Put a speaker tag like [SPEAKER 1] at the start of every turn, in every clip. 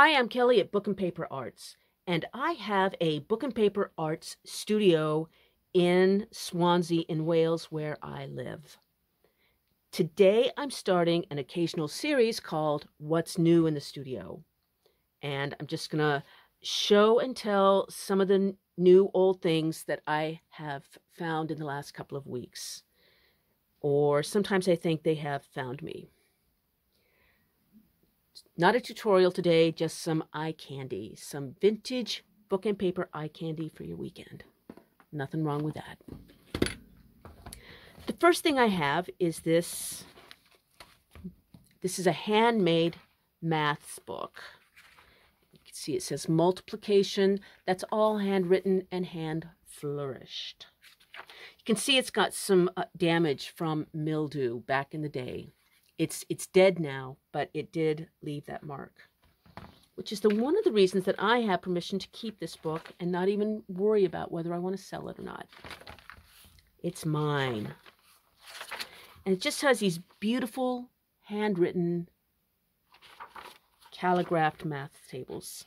[SPEAKER 1] Hi, I'm Kelly at Book and Paper Arts, and I have a Book and Paper Arts studio in Swansea, in Wales, where I live. Today, I'm starting an occasional series called What's New in the Studio. And I'm just going to show and tell some of the new old things that I have found in the last couple of weeks. Or sometimes I think they have found me. Not a tutorial today, just some eye candy, some vintage book and paper eye candy for your weekend. Nothing wrong with that. The first thing I have is this. This is a handmade maths book. You can see it says multiplication. That's all handwritten and hand flourished. You can see it's got some uh, damage from mildew back in the day. It's, it's dead now, but it did leave that mark, which is the one of the reasons that I have permission to keep this book and not even worry about whether I want to sell it or not. It's mine. And it just has these beautiful handwritten calligraphed math tables.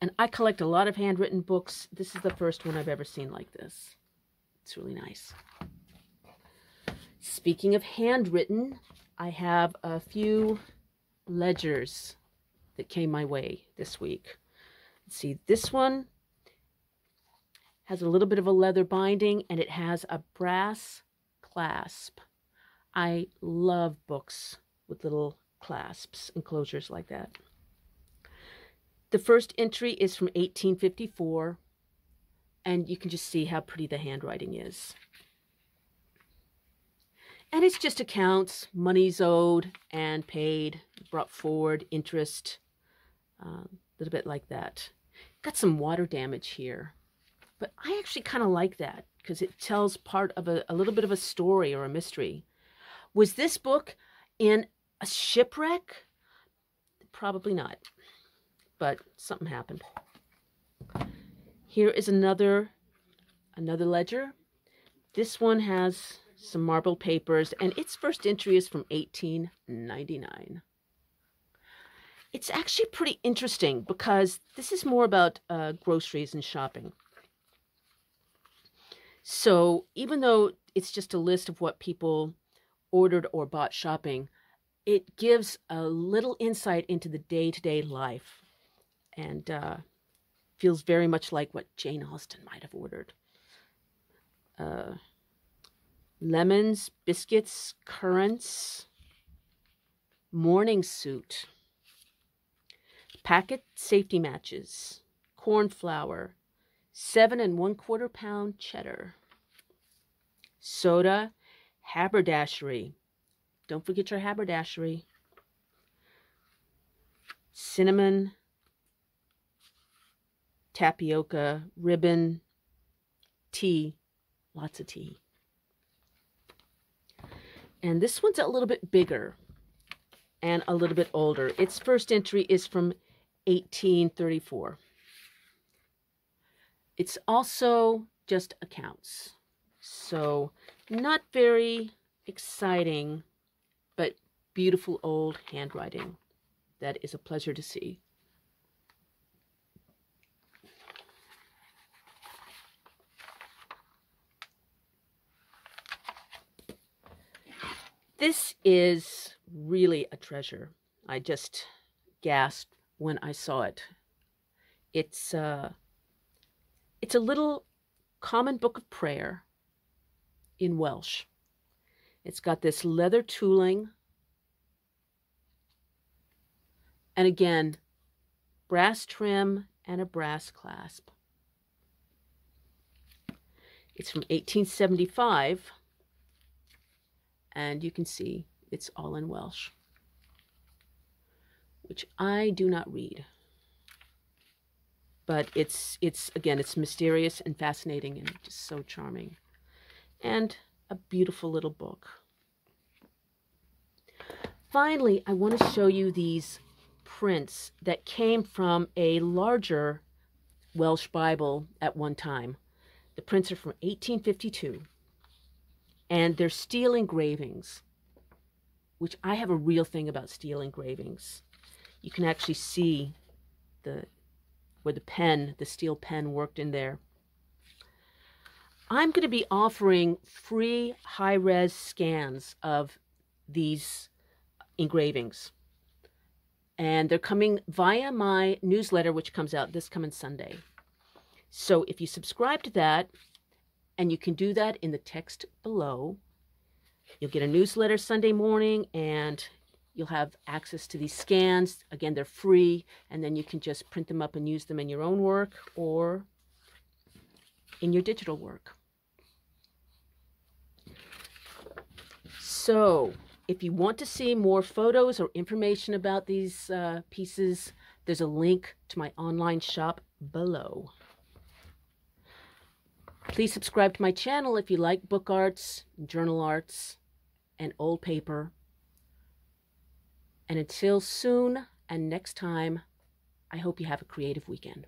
[SPEAKER 1] And I collect a lot of handwritten books. This is the first one I've ever seen like this. It's really nice. Speaking of handwritten, I have a few ledgers that came my way this week. Let's see, this one has a little bit of a leather binding and it has a brass clasp. I love books with little clasps and closures like that. The first entry is from 1854 and you can just see how pretty the handwriting is. And it's just accounts, monies owed and paid, brought forward, interest, a um, little bit like that. Got some water damage here. But I actually kind of like that because it tells part of a, a little bit of a story or a mystery. Was this book in a shipwreck? Probably not. But something happened. Here is another another ledger. This one has some marble papers, and its first entry is from 1899. It's actually pretty interesting because this is more about uh, groceries and shopping. So even though it's just a list of what people ordered or bought shopping, it gives a little insight into the day to day life and uh, feels very much like what Jane Austen might have ordered. Uh, lemons, biscuits, currants, morning suit, packet safety matches, corn flour, seven and one quarter pound cheddar, soda, haberdashery. Don't forget your haberdashery. Cinnamon, tapioca, ribbon, tea, lots of tea. And this one's a little bit bigger and a little bit older. Its first entry is from 1834. It's also just accounts. So not very exciting, but beautiful old handwriting. That is a pleasure to see. This is really a treasure. I just gasped when I saw it. It's uh, it's a little common book of prayer in Welsh. It's got this leather tooling. And again, brass trim and a brass clasp. It's from 1875 and you can see it's all in Welsh, which I do not read. But it's, it's again, it's mysterious and fascinating and just so charming. And a beautiful little book. Finally, I want to show you these prints that came from a larger Welsh Bible at one time. The prints are from 1852 and they're steel engravings, which I have a real thing about steel engravings. you can actually see the where the pen, the steel pen worked in there. I'm going to be offering free high-res scans of these engravings. And they're coming via my newsletter, which comes out this coming Sunday. So if you subscribe to that, and you can do that in the text below, you'll get a newsletter Sunday morning and you'll have access to these scans. Again, they're free, and then you can just print them up and use them in your own work or in your digital work. So, if you want to see more photos or information about these uh, pieces, there's a link to my online shop below. Please subscribe to my channel if you like book arts, journal arts, and old paper. And until soon and next time, I hope you have a creative weekend.